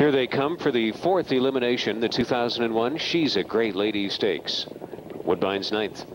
Here they come for the fourth elimination, the 2001 She's a Great Lady Stakes. Woodbine's ninth.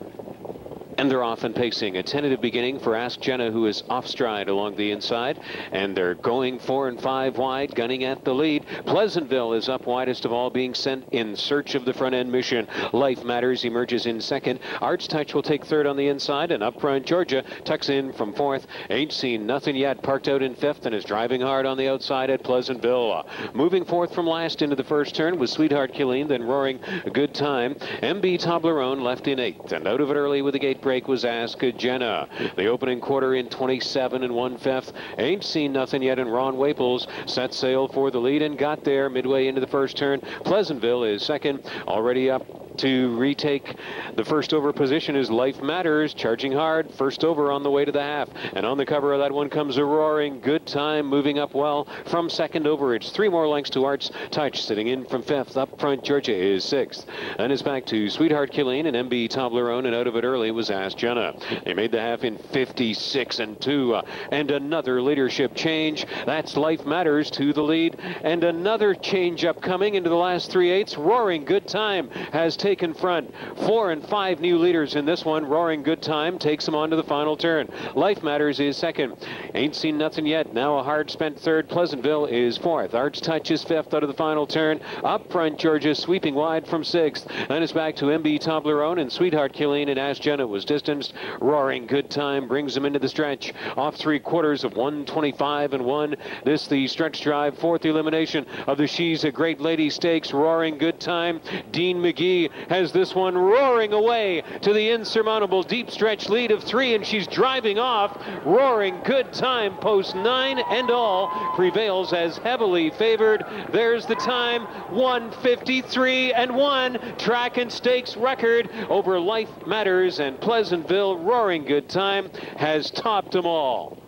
And they're off and pacing. A tentative beginning for Ask Jenna, who is off stride along the inside. And they're going four and five wide, gunning at the lead. Pleasantville is up widest of all, being sent in search of the front end mission. Life Matters emerges in second. Arts Touch will take third on the inside. And up front, Georgia tucks in from fourth. Ain't seen nothing yet. Parked out in fifth and is driving hard on the outside at Pleasantville. Moving fourth from last into the first turn was Sweetheart Killeen, then roaring a good time. MB Toblerone left in eighth. And out of it early with the gate break was Ask Jenna. The opening quarter in 27 and one fifth. Ain't seen nothing yet, and Ron Waples set sail for the lead and got there midway into the first turn. Pleasantville is second, already up to retake the first over position is Life Matters, charging hard, first over on the way to the half. And on the cover of that one comes a roaring good time, moving up well from second over. It's three more lengths to Arts Touch, sitting in from fifth. Up front, Georgia is sixth. And is back to Sweetheart Killeen and MB Toblerone, and out of it early was Ask Jenna. They made the half in 56 and 2. Uh, and another leadership change. That's Life Matters to the lead. And another change up coming into the last three eighths. Roaring good time has taken front. Four and five new leaders in this one. Roaring Good Time takes them on to the final turn. Life Matters is second. Ain't seen nothing yet. Now a hard spent third. Pleasantville is fourth. Arts Touch is fifth out of the final turn. Up front, Georgia sweeping wide from sixth. Then it's back to MB Toblerone and Sweetheart Killeen and Ask Jenna was distanced. Roaring Good Time brings them into the stretch. Off three quarters of 125 and one. This the stretch drive, fourth elimination of the She's a Great Lady Stakes. Roaring Good Time. Dean Magee has this one roaring away to the insurmountable deep stretch lead of three, and she's driving off. Roaring good time, post nine and all, prevails as heavily favored. There's the time, 153 and one. Track and stakes record over Life Matters and Pleasantville. Roaring good time has topped them all.